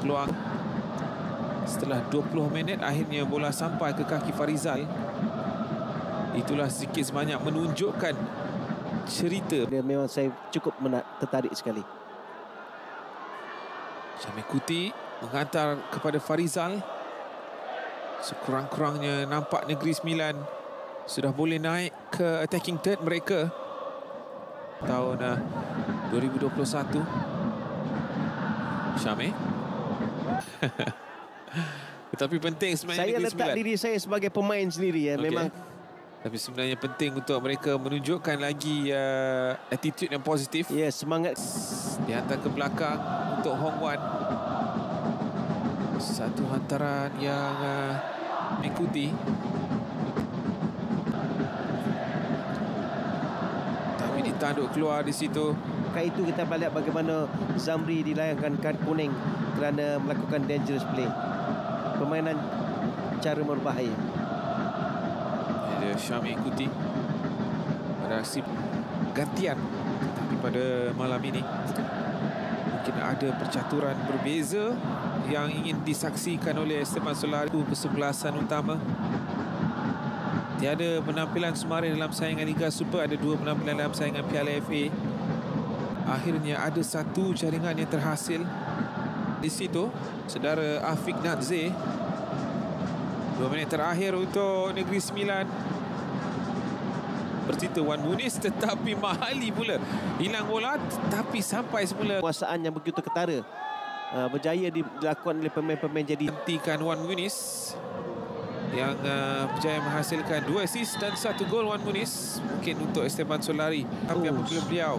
peluang setelah 20 minit akhirnya bola sampai ke kaki Farizal. Itulah sedikit sebanyak menunjukkan cerita. Dia memang saya cukup menak, tertarik sekali. Syamil Kuti menghantar kepada Farizal. Sekurang-kurangnya nampak Negeri Sembilan sudah boleh naik ke attacking third mereka. Tahun uh, 2021 Syamil tetapi penting sebenarnya Saya letak Sembilan. diri saya sebagai pemain sendiri ya. Okey. Memang tapi sebenarnya penting untuk mereka menunjukkan lagi uh, attitude yang positif. Ya semangat. Dihantar ke belakang untuk Hong Wan. Satu hantaran yang uh, mengikuti tapi ditanduk keluar di situ Kali itu kita balik bagaimana Zamri dilayangkan kad kuning kerana melakukan dangerous play. Permainan cara berbahaya. ada Syami ikuti pada aksi gantian tapi pada malam ini mungkin ada percaturan berbeza yang ingin disaksikan oleh Esteban Solari kesebelasan utama tiada penampilan semarin dalam saingan Liga Super ada dua penampilan dalam saingan Piala FA akhirnya ada satu jaringan yang terhasil. Di situ saudara Afiq Nadzir Dua minit terakhir untuk Negeri Sembilan. Bercerita Wan Muniz tetapi Mahali pula. Hilang bola tapi sampai semula. Kuasaan yang begitu ketara uh, berjaya dilakukan oleh pemain-pemain jadi Hentikan Wan Muniz Yang uh, berjaya menghasilkan dua assist dan satu gol Wan Muniz Mungkin untuk Esteban Solari Tapi Oh. apabila beliau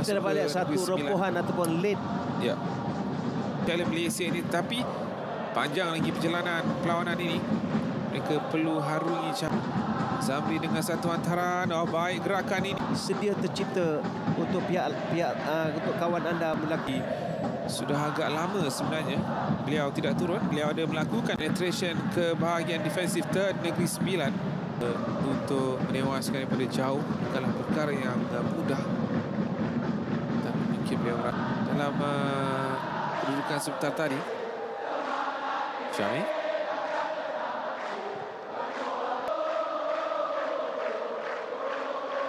kita dah balik ke satu robohan ataupun late Ya. Piala Malaysia ini tapi panjang lagi perjalanan perlawanan ini. Mereka perlu harungi cara. Zamri dengan satu hantaran. Oh baik gerakan ini. sedia tercipta untuk pihak pihak uh, untuk kawan anda melakukan Sudah agak lama sebenarnya beliau tidak turun. Beliau ada melakukan penetration ke bahagian defensif third Negeri Sembilan eh, untuk menewaskan daripada jauh bukanlah perkara yang uh, mudah. Tapi mungkin beliau dalam uh, kedudukan sebentar tadi. Syamil.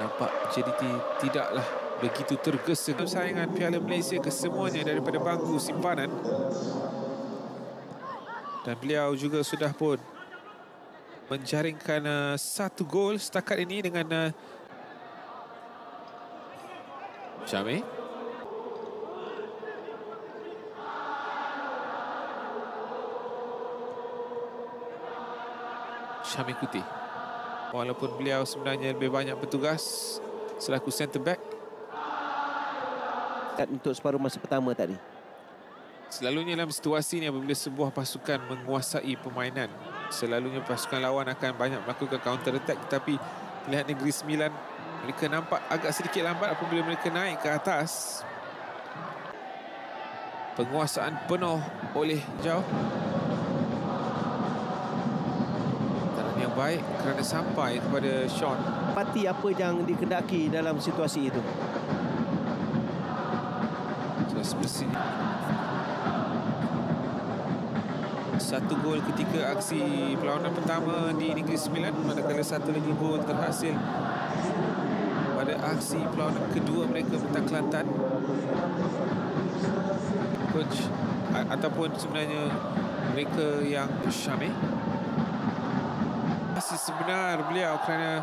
Nampak JDT tidaklah begitu tergesa saingan Piala Malaysia kesemuanya daripada bangku simpanan. Dan beliau juga sudah pun menjaringkan uh, satu gol setakat ini dengan uh. Syamil Kuti. Walaupun beliau sebenarnya lebih banyak bertugas selaku centre back untuk separuh masa pertama tadi. Selalunya dalam situasi ini apabila sebuah pasukan menguasai permainan Selalunya pasukan lawan akan banyak melakukan counter attack Tetapi lihat Negeri Sembilan Mereka nampak agak sedikit lambat apabila mereka naik ke atas Penguasaan penuh oleh jauh Tangan yang baik kerana sampai kepada Sean Pati apa yang dikendaki dalam situasi itu. Semestinya satu gol ketika aksi perlawanan pertama di Negeri Sembilan manakala satu lagi gol terhasil pada aksi perlawanan kedua mereka menentang Kelantan. Coach ataupun sebenarnya mereka yang Syamil. Masih sebenar beliau kerana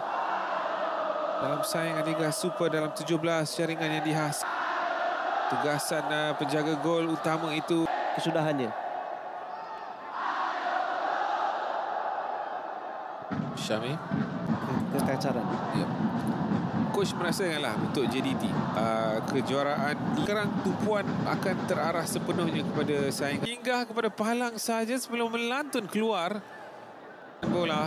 dalam saingan Liga Super dalam 17 jaringan yang dihas tugasan uh, penjaga gol utama itu Kesudahannya. Syamil Ke- Kekacaran. Ya. Coach merasakanlah untuk JDT uh, kejuaraan sekarang tumpuan akan terarah sepenuhnya kepada saingan hingga kepada palang saja sebelum melantun keluar bola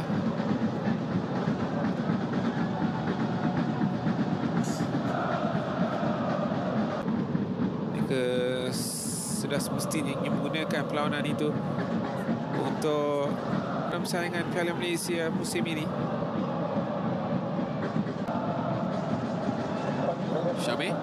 mereka sudah semestinya ingin menggunakan perlawanan itu untuk dalam saingan Piala Malaysia musim ini. Syamil